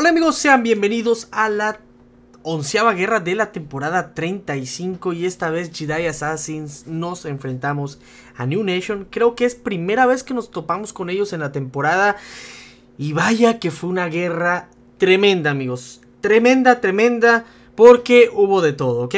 Hola amigos, sean bienvenidos a la onceava guerra de la temporada 35 y esta vez Jedi Assassins nos enfrentamos a New Nation. Creo que es primera vez que nos topamos con ellos en la temporada y vaya que fue una guerra tremenda amigos. Tremenda, tremenda porque hubo de todo, ¿ok?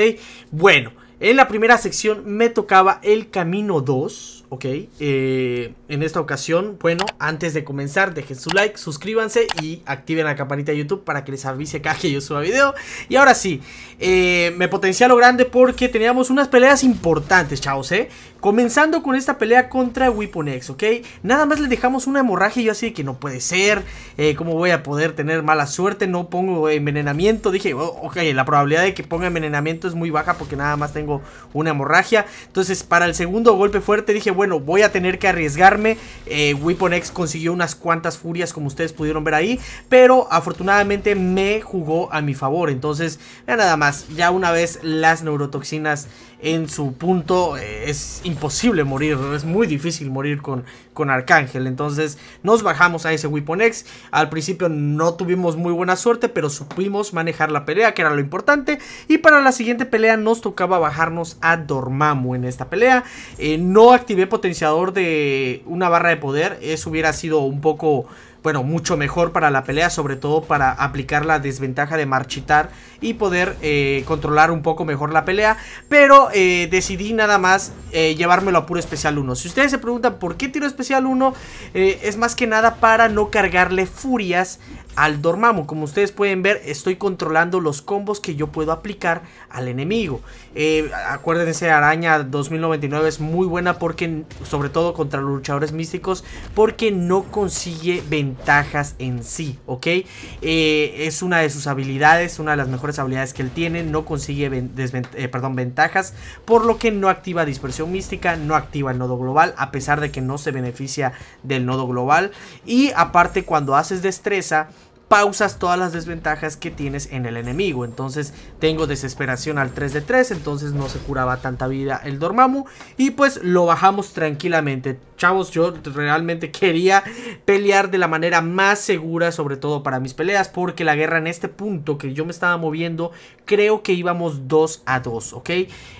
Bueno, en la primera sección me tocaba el camino 2 ok. Eh, en esta ocasión, bueno, antes de comenzar, dejen su like, suscríbanse y activen la campanita de YouTube para que les avise cada que yo suba video. Y ahora sí, eh, me potencié lo grande porque teníamos unas peleas importantes, chavos, eh. Comenzando con esta pelea contra Weapon X, ¿ok? Nada más le dejamos una hemorragia y yo así de que no puede ser. Eh, ¿Cómo voy a poder tener mala suerte? No pongo envenenamiento. Dije, oh, ok, la probabilidad de que ponga envenenamiento es muy baja porque nada más tengo una hemorragia. Entonces, para el segundo golpe fuerte dije, bueno, voy a tener que arriesgarme. Eh, Weapon X consiguió unas cuantas furias como ustedes pudieron ver ahí. Pero afortunadamente me jugó a mi favor. Entonces, ya nada más, ya una vez las neurotoxinas en su punto eh, es imposible morir, es muy difícil morir con, con Arcángel. Entonces nos bajamos a ese Weapon X. Al principio no tuvimos muy buena suerte, pero supimos manejar la pelea, que era lo importante. Y para la siguiente pelea nos tocaba bajarnos a Dormammu en esta pelea. Eh, no activé potenciador de una barra de poder, eso hubiera sido un poco bueno, mucho mejor para la pelea, sobre todo para aplicar la desventaja de marchitar y poder eh, controlar un poco mejor la pelea. Pero eh, decidí nada más eh, llevármelo a puro especial 1. Si ustedes se preguntan por qué tiro especial 1, es más que nada para no cargarle furias al Dormammu. Como ustedes pueden ver, estoy controlando los combos que yo puedo aplicar al enemigo. Eh, acuérdense, Araña 2099 es muy buena porque, sobre todo contra los luchadores místicos, porque no consigue ventajas en sí, ¿ok? Eh, es una de sus habilidades, una de las mejores habilidades que él tiene, no consigue eh, perdón, ventajas, por lo que no activa dispersión mística, no activa el nodo global, a pesar de que no se beneficia del nodo global. Y aparte, cuando haces destreza, pausas todas las desventajas que tienes en el enemigo. Entonces tengo desesperación al 3 de 3, entonces no se curaba tanta vida el Dormammu y pues lo bajamos tranquilamente. Chavos, yo realmente quería pelear de la manera más segura, sobre todo para mis peleas, porque la guerra en este punto que yo me estaba moviendo, creo que íbamos 2 a 2, ¿ok?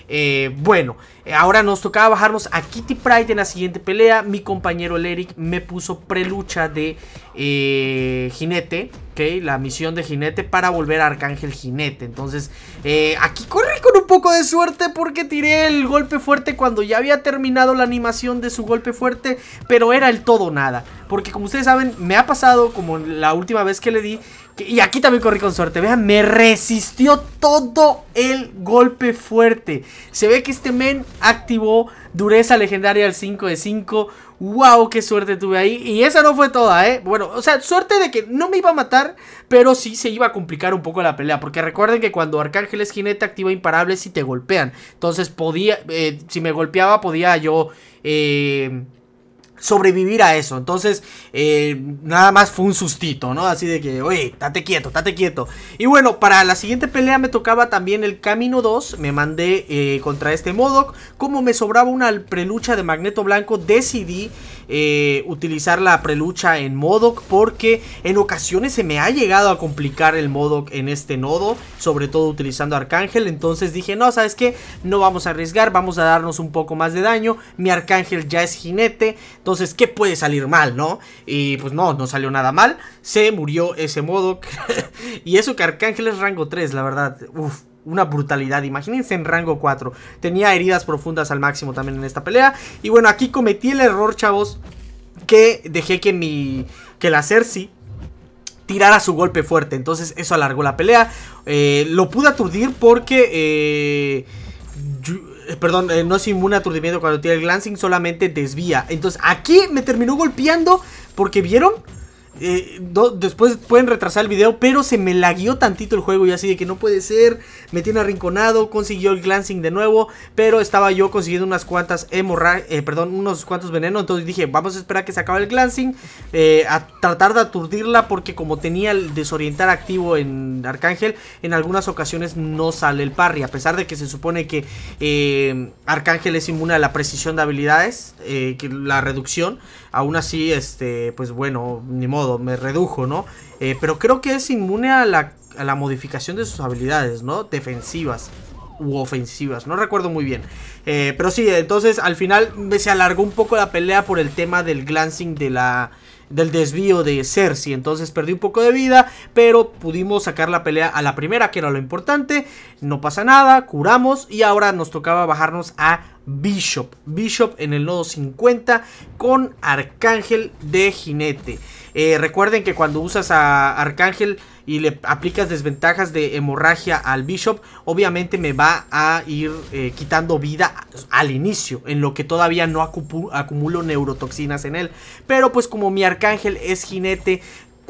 Eh, bueno, ahora nos tocaba bajarnos a Kitty Pride en la siguiente pelea. Mi compañero el Eric me puso prelucha de eh, jinete, ¿ok? La misión de jinete para volver a Arcángel Jinete. Entonces, eh, aquí corrí con un poco de suerte porque tiré el golpe fuerte cuando ya había terminado la animación de su golpe fuerte pero era el todo nada. Porque como ustedes saben, me ha pasado como la última vez que le di, y aquí también corrí con suerte, vean, me resistió todo el golpe fuerte. Se ve que este men activó dureza legendaria al 5 de 5. ¡Wow! ¡Qué suerte tuve ahí! Y esa no fue toda, ¿eh? Bueno, o sea, suerte de que no me iba a matar, pero sí se iba a complicar un poco la pelea. Porque recuerden que cuando Arcángel es jinete activa imparables y te golpean. Entonces podía, eh, si me golpeaba, podía yo... Eh, sobrevivir a eso. Entonces, eh, nada más fue un sustito, ¿no? Así de que, oye, date quieto, date quieto. Y bueno, para la siguiente pelea me tocaba también el Camino 2. Me mandé eh, contra este Modoc. Como me sobraba una prelucha de Magneto Blanco, decidí eh, utilizar la prelucha en Modoc. Porque en ocasiones se me ha llegado a complicar el Modoc en este nodo. Sobre todo utilizando Arcángel. Entonces dije, no, ¿sabes qué? No vamos a arriesgar, vamos a darnos un poco más de daño. Mi Arcángel ya es jinete. Entonces, ¿qué puede salir mal, no? Y pues no, no salió nada mal. Se murió ese modo. y eso que Arcángel es rango 3, la verdad. Uf, una brutalidad. Imagínense en rango 4. Tenía heridas profundas al máximo también en esta pelea. Y bueno, aquí cometí el error, chavos. Que dejé que mi. Que la Cersei tirara su golpe fuerte. Entonces eso alargó la pelea. Eh, lo pude aturdir porque. Eh, eh, perdón, no es inmune aturdimiento cuando tira el glancing, solamente desvía. Entonces aquí me terminó golpeando porque vieron eh, después pueden retrasar el video, pero se me laguió tantito el juego y así de que no puede ser. Me tiene arrinconado, consiguió el glancing de nuevo, pero estaba yo consiguiendo unas cuantas hemorragias, eh, perdón, unos cuantos venenos. Entonces dije, vamos a esperar que se acabe el glancing, eh, a tratar de aturdirla porque como tenía el desorientar activo en Arcángel, en algunas ocasiones no sale el parry, a pesar de que se supone que Arcángel es inmune a la precisión de habilidades, la reducción, aún así, este, pues bueno, ni modo me redujo, ¿no? Eh, pero creo que es inmune a la, a la modificación de sus habilidades, ¿no? Defensivas u ofensivas, no recuerdo muy bien. Eh, pero sí, entonces al final se alargó un poco la pelea por el tema del glancing de la del desvío de Cersei. Entonces perdí un poco de vida, pero pudimos sacar la pelea a la primera, que era lo importante. No pasa nada, curamos y ahora nos tocaba bajarnos a Bishop. Bishop en el nodo 50 con Arcángel de jinete. Eh, recuerden que cuando usas a Arcángel y le aplicas desventajas de hemorragia al Bishop, obviamente me va a ir eh, quitando vida al inicio, en lo que todavía no acumulo neurotoxinas en él. Pero pues como mi Arcángel es jinete,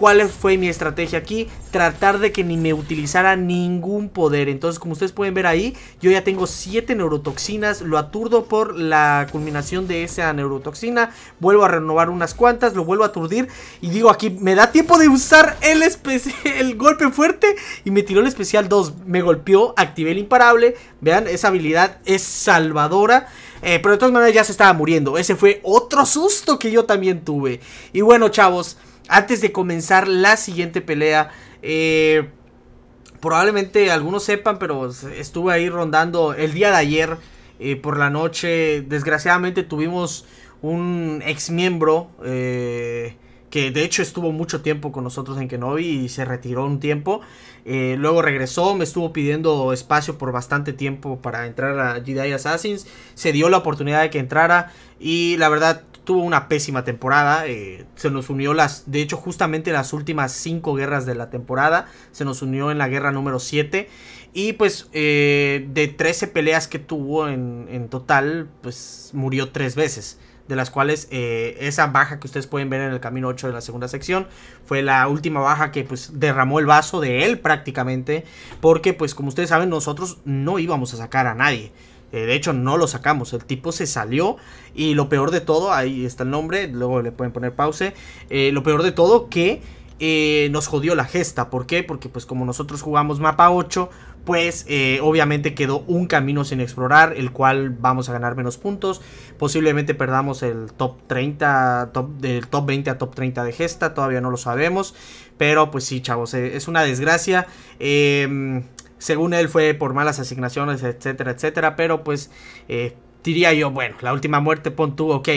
¿Cuál fue mi estrategia aquí? Tratar de que ni me utilizara ningún poder. Entonces, como ustedes pueden ver ahí, yo ya tengo 7 neurotoxinas. Lo aturdo por la culminación de esa neurotoxina. Vuelvo a renovar unas cuantas, lo vuelvo a aturdir. Y digo aquí, me da tiempo de usar el, el golpe fuerte. Y me tiró el especial 2. Me golpeó, activé el imparable. Vean, esa habilidad es salvadora. Eh, pero de todas maneras ya se estaba muriendo. Ese fue otro susto que yo también tuve. Y bueno, chavos. Antes de comenzar la siguiente pelea, eh, probablemente algunos sepan, pero estuve ahí rondando el día de ayer eh, por la noche. Desgraciadamente tuvimos un ex miembro eh, que de hecho estuvo mucho tiempo con nosotros en Kenobi y se retiró un tiempo. luego regresó, me estuvo pidiendo espacio por bastante tiempo para entrar a Jedi Assassins. Se dio la oportunidad de que entrara y la verdad tuvo una pésima temporada. Eh, se nos unió las, de hecho, justamente las últimas cinco guerras de la temporada. Se nos unió en la guerra número 7. Y pues eh, de 13 peleas que tuvo en, total, pues murió tres veces. De las cuales eh, esa baja que ustedes pueden ver en el camino 8 de la segunda sección fue la última baja que pues derramó el vaso de él prácticamente. Porque pues como ustedes saben nosotros no íbamos a sacar a nadie. Eh, de hecho, no lo sacamos. El tipo se salió. Y lo peor de todo, ahí está el nombre. Luego le pueden poner pause. Eh, lo peor de todo, que eh, nos jodió la gesta. ¿Por qué? Porque, pues, como nosotros jugamos mapa 8, pues obviamente quedó un camino sin explorar. El cual vamos a ganar menos puntos. Posiblemente perdamos el top 30, top, del top 20 a top 30 de gesta. Todavía no lo sabemos. Pero, pues sí, chavos, es una desgracia. Eh según él fue por malas asignaciones, etcétera, etcétera. Pero pues eh, diría yo, bueno, la última muerte pon tú, ok,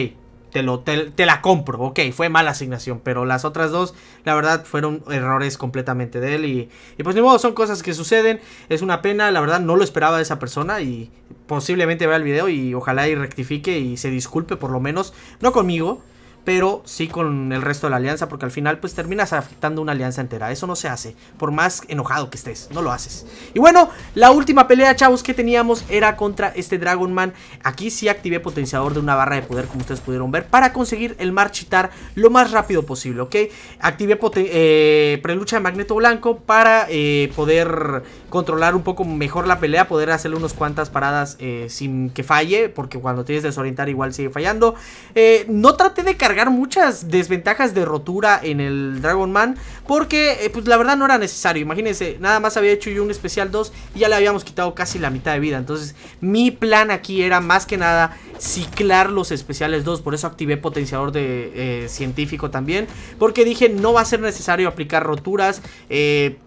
te, lo, te, la compro, ok, fue mala asignación. Pero las otras dos, la verdad, fueron errores completamente de él. Y, y pues ni modo, son cosas que suceden. Es una pena, la verdad, no lo esperaba de esa persona. Y posiblemente vea el video y ojalá y rectifique y se disculpe por lo menos. No conmigo pero sí con el resto de la alianza, porque al final pues terminas afectando una alianza entera. Eso no se hace, por más enojado que estés, no lo haces. Y bueno, la última pelea, chavos, que teníamos era contra este Dragon Man. Aquí sí activé potenciador de una barra de poder, como ustedes pudieron ver, para conseguir el marchitar lo más rápido posible, ¿ok? Activé eh, prelucha de magneto blanco para eh, poder controlar un poco mejor la pelea, poder hacerle unas cuantas paradas eh, sin que falle, porque cuando tienes desorientar igual sigue fallando. Eh, no traté de cargar muchas desventajas de rotura en el Dragon Man. Porque, eh, pues la verdad no era necesario. Imagínense, nada más había hecho yo un especial 2 y ya le habíamos quitado casi la mitad de vida. Entonces, mi plan aquí era más que nada ciclar los especiales 2. Por eso activé potenciador de eh, científico también. Porque dije, no va a ser necesario aplicar roturas. Eh,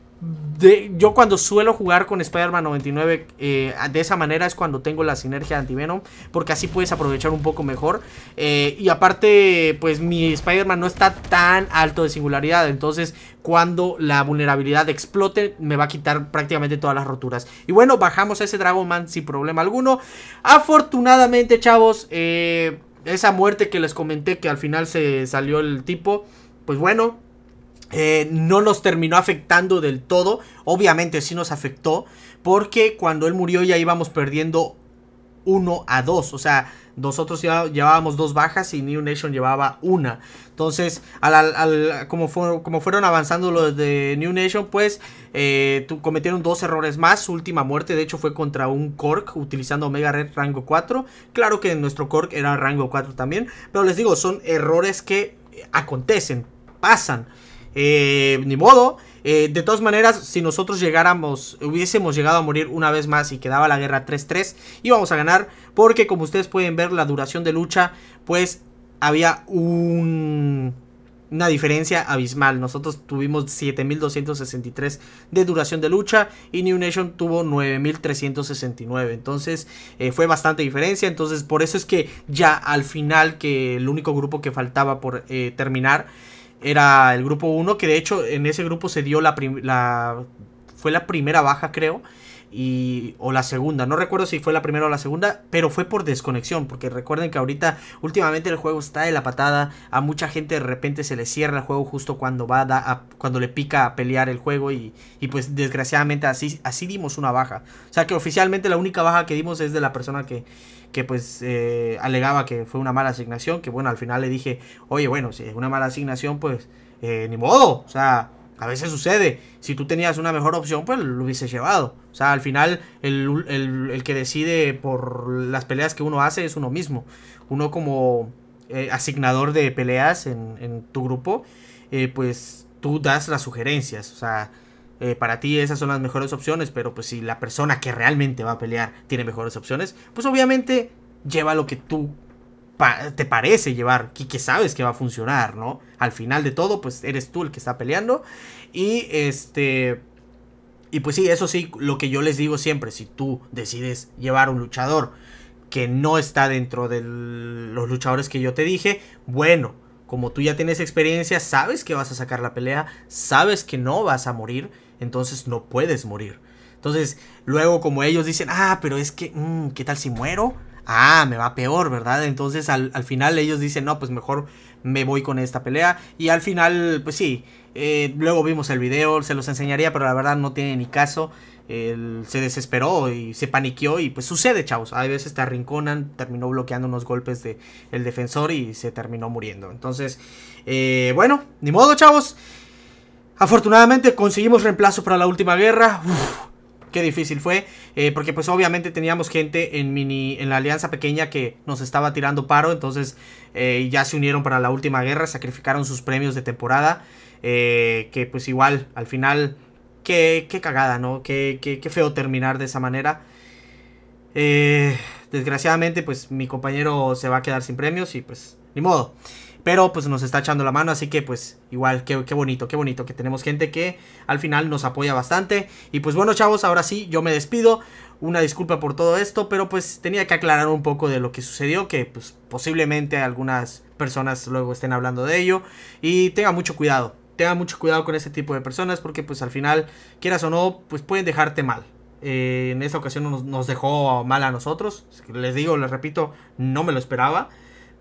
yo cuando suelo jugar con Spider-Man 99 eh, de esa manera es cuando tengo la sinergia de Antivenom porque así puedes aprovechar un poco mejor. Eh, y aparte pues mi Spider-Man no está tan alto de singularidad entonces cuando la vulnerabilidad explote me va a quitar prácticamente todas las roturas. Y bueno bajamos a ese Dragon Man sin problema alguno. Afortunadamente chavos eh, esa muerte que les comenté que al final se salió el tipo pues bueno eh, no nos terminó afectando del todo. Obviamente sí nos afectó. Porque cuando él murió ya íbamos perdiendo 1 a 2. O sea, nosotros ya llevábamos dos bajas y New Nation llevaba una. Entonces, al, como, como, fueron avanzando los de New Nation, pues eh, cometieron dos errores más. Su última muerte, de hecho, fue contra un Cork utilizando Omega Red rango 4. Claro que nuestro Cork era rango 4 también. Pero les digo, son errores que acontecen, pasan. Eh, ni modo. Eh, de todas maneras, si nosotros llegáramos, hubiésemos llegado a morir una vez más y quedaba la guerra 3-3, íbamos a ganar. Porque como ustedes pueden ver, la duración de lucha, pues había un una diferencia abismal. Nosotros tuvimos 7263 de duración de lucha y New Nation tuvo 9369. Entonces eh, fue bastante diferencia. Entonces por eso es que ya al final que el único grupo que faltaba por eh, terminar era el grupo 1. Que de hecho en ese grupo se dio la, la... Fue la primera baja creo y o la segunda, no recuerdo si fue la primera o la segunda, pero fue por desconexión, porque recuerden que ahorita últimamente el juego está de la patada, a mucha gente de repente se le cierra el juego justo cuando va a, cuando le pica a pelear el juego y, y, pues desgraciadamente así así dimos una baja, o sea que oficialmente la única baja que dimos es de la persona que que pues eh, alegaba que fue una mala asignación, que bueno, al final le dije, oye, bueno, si es una mala asignación, pues eh, ni modo, o sea, a veces sucede. Si tú tenías una mejor opción, pues lo hubiese llevado. O sea, al final el, que decide por las peleas que uno hace es uno mismo. Uno como eh, asignador de peleas en, tu grupo, eh, pues tú das las sugerencias. O sea, eh, para ti esas son las mejores opciones, pero pues si la persona que realmente va a pelear tiene mejores opciones, pues obviamente lleva lo que tú te parece llevar y que sabes que va a funcionar, ¿no? Al final de todo, pues eres tú el que está peleando. Y este. Y pues sí, eso sí, lo que yo les digo siempre, si tú decides llevar un luchador que no está dentro de los luchadores que yo te dije, bueno, como tú ya tienes experiencia, sabes que vas a sacar la pelea, sabes que no vas a morir, entonces no puedes morir. Entonces, luego como ellos dicen, ah, pero es que, mm, ¿qué tal si muero? Ah, me va peor, ¿verdad? Entonces al, final ellos dicen, no, pues mejor me voy con esta pelea. Y al final, pues sí, eh, luego vimos el video, se los enseñaría, pero la verdad no tiene ni caso. Se desesperó y se paniqueó y pues sucede, chavos. A veces te arrinconan, terminó bloqueando unos golpes del el defensor y se terminó muriendo. Entonces, eh, bueno, ni modo, chavos. Afortunadamente conseguimos reemplazo para la última guerra. Qué difícil fue, eh, porque pues obviamente teníamos gente en mini, en la alianza pequeña que nos estaba tirando paro, entonces eh, ya se unieron para la última guerra, sacrificaron sus premios de temporada, eh, que pues igual al final, qué, qué cagada, ¿no? Qué, qué, qué feo terminar de esa manera. desgraciadamente pues mi compañero se va a quedar sin premios y pues ni modo. Pero pues nos está echando la mano, así que pues igual, qué, bonito, qué bonito que tenemos gente que al final nos apoya bastante. Y pues bueno chavos, ahora sí, yo me despido. Una disculpa por todo esto, pero pues tenía que aclarar un poco de lo que sucedió, que pues posiblemente algunas personas luego estén hablando de ello. Y tenga mucho cuidado, tenga mucho cuidado con ese tipo de personas porque pues al final, quieras o no, pues pueden dejarte mal. Eh, en esta ocasión nos, dejó mal a nosotros. Les digo, les repito, no me lo esperaba.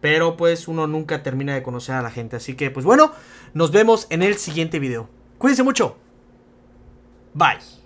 Pero pues uno nunca termina de conocer a la gente. Así que pues bueno, nos vemos en el siguiente video. Cuídense mucho. Bye.